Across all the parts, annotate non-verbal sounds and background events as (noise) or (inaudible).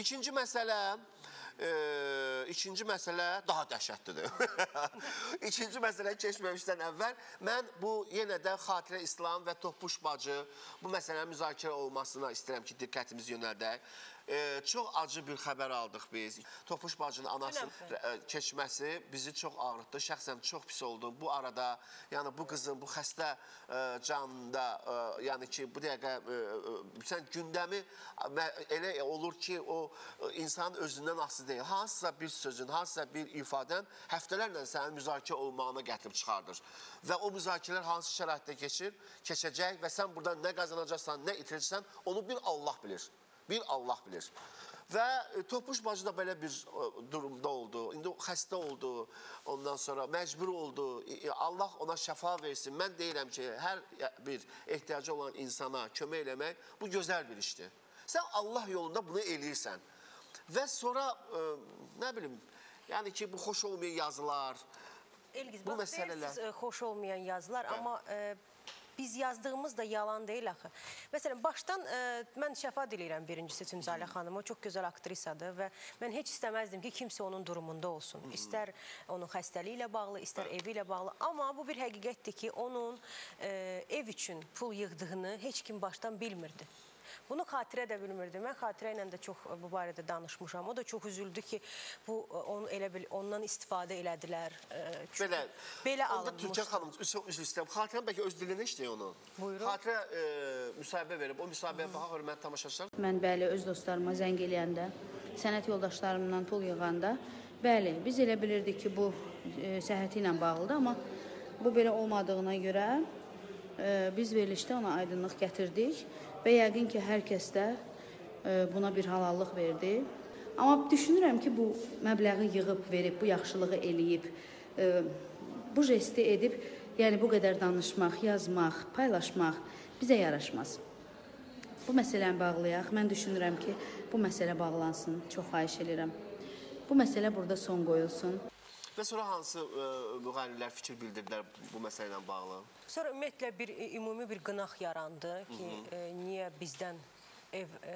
İkinci məsələ, e, ikinci məsələ daha dəhşətlidir. (laughs) ikinci məsələ keçməmişdən əvvəl mən bu yenə də Xatirə İslam və Topuş bacı bu məsələnin müzakirə olmasına istəyirəm ki, diqqətimizi yönəldək. E, çox acı bir xəbər aldıq biz. Topuş bacının anasının Dünən. e, keçməsi bizi çox ağrıtdı. Şəxsən çox pis oldum. Bu arada, yəni bu qızın bu xəstə e, canında, e, yəni ki, bu dəqiqə e, e, sən gündəmi elə olur ki, o e, insanın özündən asılı deyil. Hansısa bir sözün, hansısa bir ifadən həftələrlə sənin müzakirə olmağına gətirib çıxardır. Və o müzakirələr hansı şəraitdə keçir, keçəcək və sən buradan nə qazanacaqsan, nə itirəcəksən, onu bir Allah bilir. Bir Allah bilir. Və e, Topuş bacı da belə bir e, durumda oldu. İndi xəstə oldu. Ondan sonra məcbur oldu. E, Allah ona şəfa versin. Mən deyirəm ki, hər bir ehtiyacı olan insana kömək eləmək bu gözəl bir işdir. Sən Allah yolunda bunu eləyirsən. Və sonra e, nə bilim, yəni ki, bu xoş olmayan yazılar, Elgiz, Bu bax, məsələlər- deyirsiz, e, xoş olmayan yazılar, amma e, biz yazdığımız da yalan deyil axı. Məsələn, başdan e, mən şəfa diləyirəm birincisi Tünzalə xanım. O çox gözəl aktrisadır və mən heç istəməzdim ki, kimsə onun durumunda olsun. İstər onun xəstəliyi ilə bağlı, istər evi ilə bağlı. Amma bu bir həqiqətdir ki, onun e, ev üçün pul yığdığını heç kim başdan bilmirdi. Bunu xatirə də bilmirdi. Mən xatirə ilə də çox e, bu barədə danışmışam. O da çox üzüldü ki, bu e, onu elə bil ondan istifadə elədilər. E, çünki belə belə alınmışdı. Türkan xanım çox üzr istəyirəm. Xatirəm bəlkə öz dilində işləyir onu. Buyurun. Xatirə e, müsahibə verib. O müsahibəyə baxa hörmətli tamaşaçılar. Mən bəli öz dostlarıma zəng eləyəndə, sənət yoldaşlarımdan pul yığanda, bəli, biz elə bilirdik ki, bu e, səhhəti ilə bağlıdır, amma bu belə olmadığına görə e, biz verilişdə ona aydınlıq gətirdik və yəqin ki, hər kəs də e, buna bir halallıq verdi. Amma düşünürəm ki, bu məbləği yığıb verib, bu yaxşılığı eləyib, e, bu jesti edib, yəni bu qədər danışmaq, yazmaq, paylaşmaq bizə yaraşmaz. Bu məsələni bağlayaq. Mən düşünürəm ki, bu məsələ bağlansın. Çox xahiş edirəm. Bu məsələ burada son qoyulsun. Və sonra hansı e, müğənnilər fikir bildirdilər bu məsələ ilə bağlı? Sonra ümumiyyətlə bir e, ümumi bir qınaq yarandı ki, e, niyə bizdən ev e,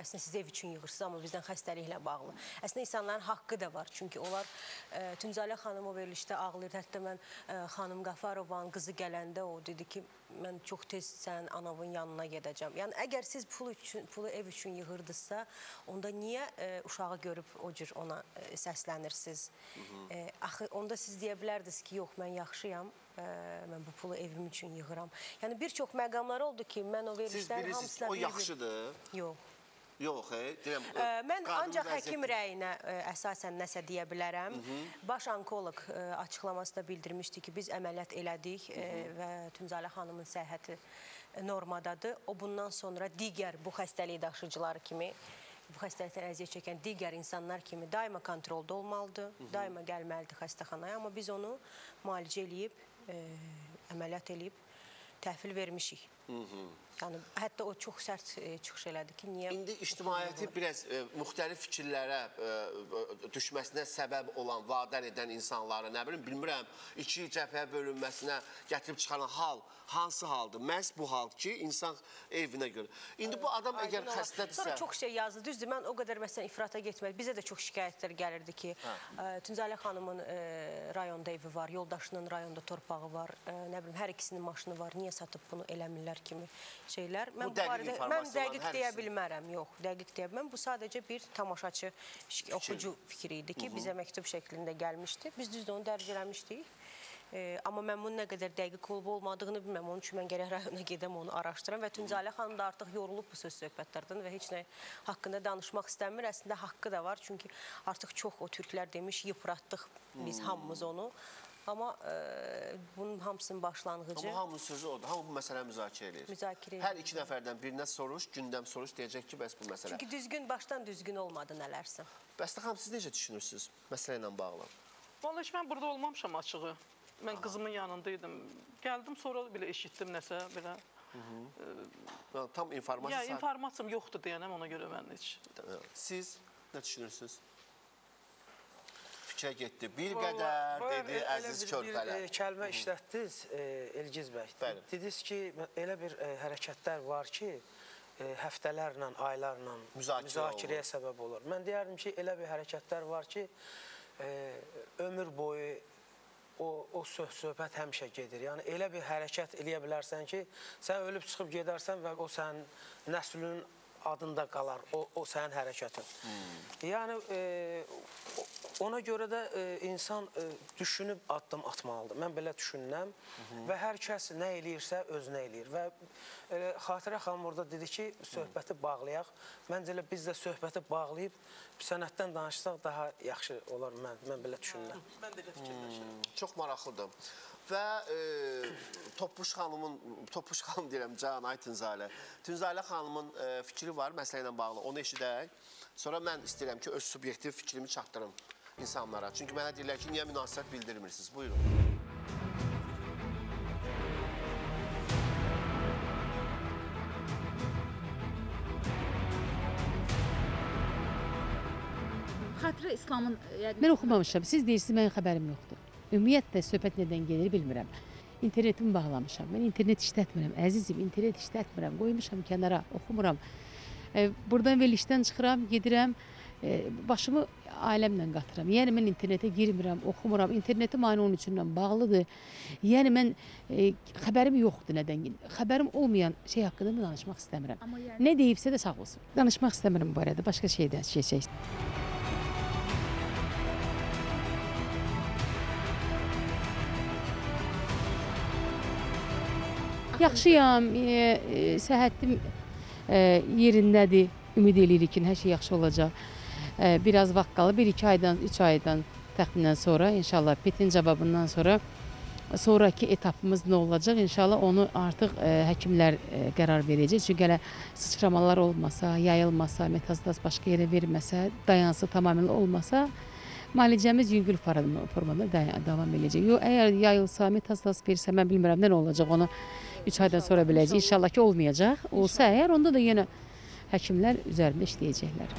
əslində siz ev üçün yığırsınız amma bizdən xəstəliklə bağlı. Əslində insanların haqqı da var. Çünki onlar e, Tünzalə xanım o verilişdə ağlayır. Hətta mən e, xanım Qafarovanın qızı gələndə o dedi ki, mən çox tez sənin anavın yanına gedəcəm. Yəni əgər siz pul üçün, pulu ev üçün yığırdınızsa, onda niyə e, uşağı görüb o cür ona e, səslənirsiniz? E, axı onda siz deyə bilərdiniz ki, yox mən yaxşıyam. Ə, mən bu pulu evim üçün yığıram. Yəni bir çox məqamlar oldu ki, mən o Siz verilişlərin bilirsiniz, hamısına o yaxşıdır. Yox. Yox, he, deyirəm. Ə, mən ancaq vəziyyəti- həkim rəyinə ə, əsasən nəsə deyə bilərəm. Baş onkoloq ə, açıqlamasında bildirmişdi ki, biz əməliyyat elədik ə, və Tünzalə xanımın səhhəti normadadır. O bundan sonra digər bu xəstəlik daşıyıcıları kimi bu xəstəlikdən əziyyət çəkən digər insanlar kimi daima kontrolda olmalıdır, daima gəlməlidir xəstəxanaya, amma biz onu müalicə eləyib, ə, əməliyyat eləyib təhvil vermişik. Yəni hətta o çox sərt ə, çıxış elədi ki, niyə İndi ictimaiyyəti biraz e, müxtəlif fikirlərə e, e, düşməsinə səbəb olan, vadar edən insanları, nə bilim, bilmirəm, iki cəbhəyə bölünməsinə gətirib çıxaran hal hansı haldır? Məhz bu hal ki, insan evinə görə. İndi bu adam əgər Aydın olar. xəstədirsə, Sonra çox şey yazdı. Düzdür, mən o qədər məsələn ifrata getmədim. Bizə də çox şikayətlər gəlirdi ki, ə, Tünzalə xanımın ə, rayonda evi var, yoldaşının rayonda torpağı var, ə, nə bilim hər ikisinin maşını var. Niyə satıb bunu eləmirlər kimi şeylər. Mən dəqiq barədə mən dəqiq deyə bilmərəm. Yox, dəqiq deyə bilmərəm. Bu sadəcə bir tamaşaçı, şik- oxucu fikri idi ki, bizə məktub şəklində gəlmişdi. Biz düzdür onu dərc eləmişdik. E, amma mən bunun nə qədər dəqiq olub olmadığını bilmirəm. Onun üçün mən gərək rayona gedəm, onu araşdıram və Tünzalə xanım da artıq yorulub bu söz söhbətlərdən və heç nə haqqında danışmaq istəmir. Əslində haqqı da var, çünki artıq çox o türklər demiş, yıpratdıq biz hamımız onu. Amma e, bunun hamısının başlanğıcı Amma hamının sözü odur. Hamı bu məsələni müzakirə edir. Müzakirə Hər edir. iki nəfərdən birinə soruş, gündəm soruş deyəcək ki, bəs bu məsələ. Çünki düzgün başdan düzgün olmadı nələrsə. Bəs xanım siz necə düşünürsüz məsələ ilə bağlı? Vallahi heç mən burada olmamışam açığı. Mən qızımın yanındaydım. Gəldim sonra belə eşitdim nəsə belə. Yəni, Tam informasiya Ya informasiyam yoxdur deyənəm ona görə mən heç. Siz nə düşünürsüz? Fikrə getdi. Bir Vallahi, qədər bayaq dedi elə əziz bir- körpələr. Bir e, kəlmə işlətdiniz e, Elgiz bəy. Bəli. Dediniz ki, elə bir e, hərəkətlər var ki, e, həftələrlə, aylarla Müzakirə müzakirəyə səbəb olur. Mən deyərdim ki, elə bir hərəkətlər var ki, e, ömür boyu o o söh söhbət həmişə gedir. Yəni elə bir hərəkət eləyə bilərsən ki, sən ölüb çıxıb gedərsən və o sənin nəslinin adında qalar. O o sənin hərəkətin. Yəni e, ona görə də e, insan e, düşünüb addım atmalıdır. Mən belə düşünürəm və hər kəs nə eləyirsə özünə eləyir və e, Xatirə xanım orada dedi ki, söhbəti bağlayaq. Məncə elə biz də söhbəti bağlayıb sənətdən danışsaq daha yaxşı olar mən mən belə düşünürəm. Mən də elə fikirləşirəm. Çox maraqlıdır. Və e, Topuş xanımın, Topuş xanım deyirəm, Can Aytınzalə. Tünzalə xanımın e, fikri var məsələ ilə bağlı. Onu eşidək. Sonra mən istəyirəm ki, öz subyektiv fikrimi çatdırım insanlara. Çünki mənə deyirlər ki, niyə münasibət bildirmirsiniz? Buyurun. Xatirə İslamın yəni Mən oxumamışam. Siz deyirsiniz mənim xəbərim yoxdur. Ümumiyyətlə söhbət nədən gedir bilmirəm. İnternetimi bağlamışam. Mən internet işlətmirəm. Əzizim, internet işlətmirəm. Qoymuşam kənara, oxumuram. E, buradan verilişdən çıxıram, gedirəm. E, başımı aləmlə qatıram. Yəni mən internetə girmirəm, oxumuram. İnternetim aynı onun üçündən bağlıdır. Yəni mən e, xəbərim yoxdur nədən. Xəbərim olmayan şey haqqında danışmaq istəmirəm. yəni Nə deyibsə də sağ olsun. Danışmaq istəmirəm bu barədə. Başqa şeydən şey şey. Yaxşıyam, e, e, səhhətim e, yerindədir. Ümid eləyirik ki, hər şey yaxşı olacaq. E, biraz vaxt qalıb, 1-2 aydan, 3 aydan təxminən sonra inşallah PET-in cavabından sonra sonrakı etapımız nə olacaq? İnşallah onu artıq e, həkimlər e, qərar verəcək. Çünki hələ sıçramalar olmasa, yayılmasa, metastaz başqa yerə verməsə, dayansı tamamilə olmasa, müalicəmiz yüngül form- formada davam edəcək. Yox, əgər yayılsa, metastaz versə, mən bilmirəm nə olacaq onu 3 aydan sonra biləcək. İnşallah ki, olmayacaq. Olsa əgər onda da yenə həkimlər üzərində işləyəcəklər.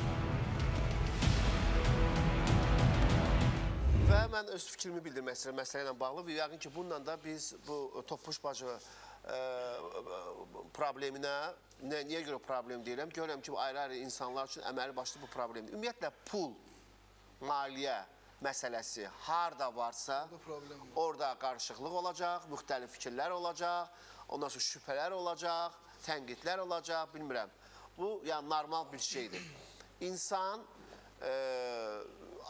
Və mən öz fikrimi bildirmək istəyirəm məsələ ilə bağlı və yəqin ki, bununla da biz bu Topuş bacı e, probleminə nə, niyə görə problem deyirəm? Görürəm ki, ayrı-ayrı insanlar üçün əməli başlı bu problemdir. Ümumiyyətlə pul, maliyyə məsələsi harda varsa, orada qarışıqlıq olacaq, müxtəlif fikirlər olacaq, ondan sonra şübhələr olacaq, tənqidlər olacaq, bilmirəm. Bu yəni normal bir şeydir. İnsan e,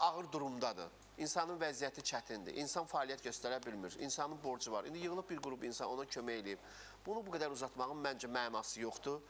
ağır durumdadır. İnsanın vəziyyəti çətindir. İnsan fəaliyyət göstərə bilmir. İnsanın borcu var. İndi yığılıb bir qrup insan ona kömək eləyib. Bunu bu qədər uzatmağın məncə mənası yoxdur.